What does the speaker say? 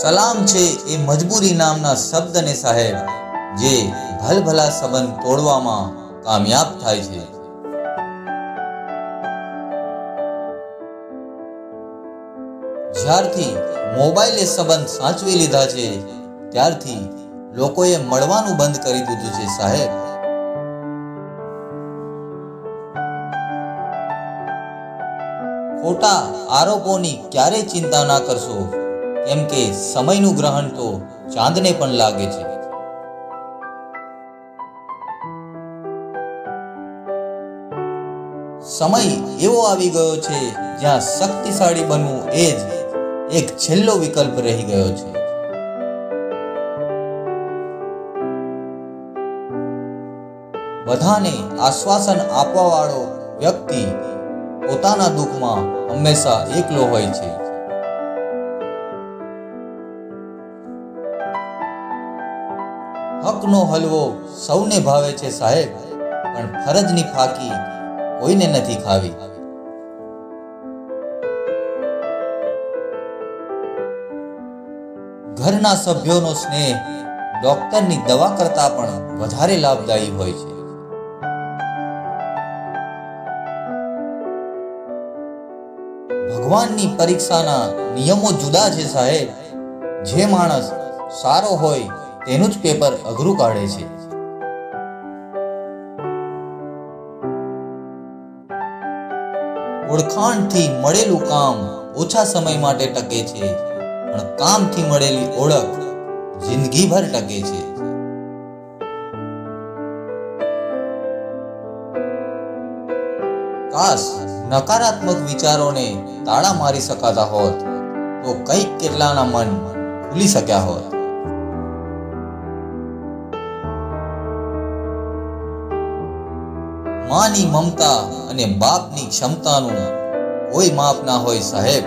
સલામ છે એ મજબૂરી નામના શબ્દને સાહેબ, જે ભલભલા સંબંધ તોડવામાં કામયાબ થાય છે. જ્યારથી મોબાઈલે સંબંધ સાચવી લીધા છે, ત્યારથી લોકોએ મળવાનું બંધ કરી દીધું છે, સાહેબ. ખોટા આરોપોની ક્યારે ચિંતા ના કરશો. કેમ કે સમયનું ગ્રહણ તો ચાંદને પણ લાગે છે. સમય એવો આવી ગયો છે જ્યાં શક્તિશાળી બનવું એ જ એક છેલ્લો વિકલ્પ રહી ગયો છે. બધાને આશ્વાસન આપવા વાળો વ્યક્તિ પોતાના દુઃખમાં હંમેશા એકલો હોય છે. હકનો હલવો સૌને ભાવે છે સાહેબ, પણ ફરજની ફાકી કોઈને નથી ખાવી. ઘરના સભ્યોનો સ્નેહ ડોક્ટરની દવા કરતા પણ વધારે લાભદાયી હોય છે. ભગવાનની પરીક્ષાના નિયમો જુદા છે સાહેબ. જે માણસ સારો હોય તેનું જ પેપર અઘરું કાઢે છે. ઓળખાણથી મળેલું કામ ઓછા સમય માટે ટકે છે, પણ કામથી મળેલી ઓળખ જિંદગીભર ટકે છે. કાશ નકારાત્મક વિચારોને તાળા મારી શકાતા હોત, તો કંઈક કેટલાના મન ખુલી શક્યા હોત. માની મમતા અને બાપની ક્ષમતાનું કોઈ માપ ના હોય સાહેબ.